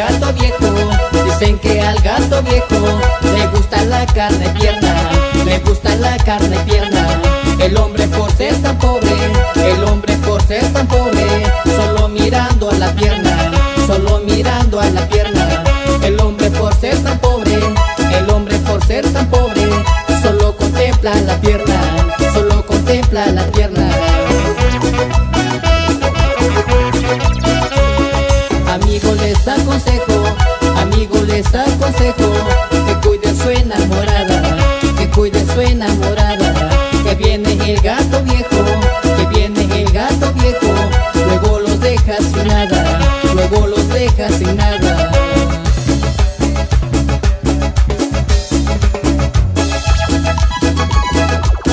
gato viejo. Dicen que al gato viejo Le gusta la carne tierna. Le gusta la carne tierna. El hombre por ser tan pobre El hombre por ser tan pobre Solo mirando a la pierna Solo mirando a la pierna. El hombre por ser tan pobre El hombre por ser tan pobre Solo contempla la pierna Solo contempla la pierna su enamorada Que viene el gato viejo, que viene el gato viejo Luego los deja sin nada, luego los deja sin nada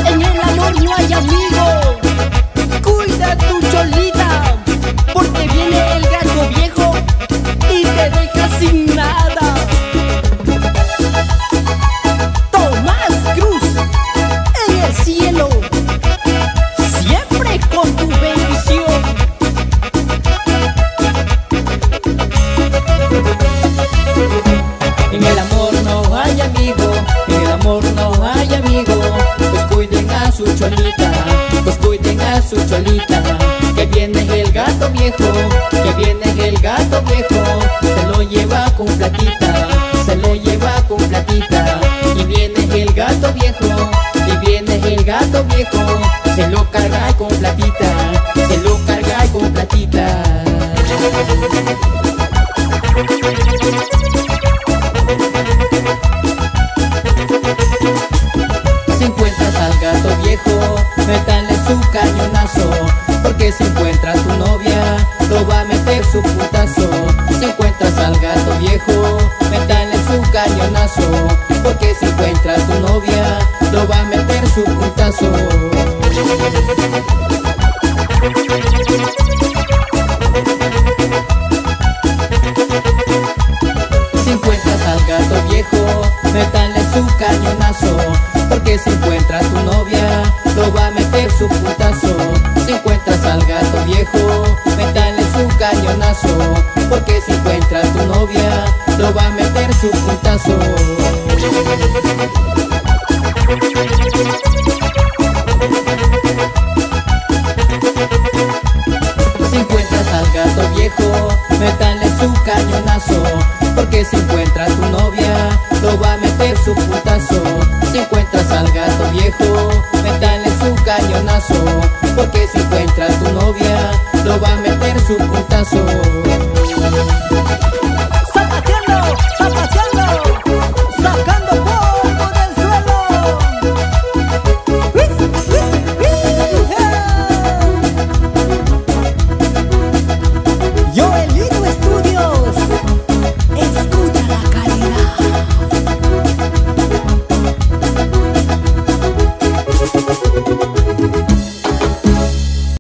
En el amor no hay amigo. Cuida tu cholita, porque viene el gato viejo y te deja sin nada. Cholita, pues cuiden a su cholita Que viene el gato viejo, que viene el gato viejo Se lo lleva con platita, se lo lleva con platita Y viene el gato viejo, y viene el gato viejo Se lo carga Porque si encuentras tu novia, lo va a meter su putazo. Si encuentras al gato viejo, métale su cañonazo. Porque si encuentras tu novia, lo va a meter su putazo. Si encuentras al gato viejo, métale su cañonazo. Porque si encuentras tu novia, lo va a meter su putazo cañonazo Porque si encuentras tu novia, lo va a meter su putazo. Si encuentras al gato viejo, métale su cañonazo Porque si encuentras tu novia, lo va a meter su putazo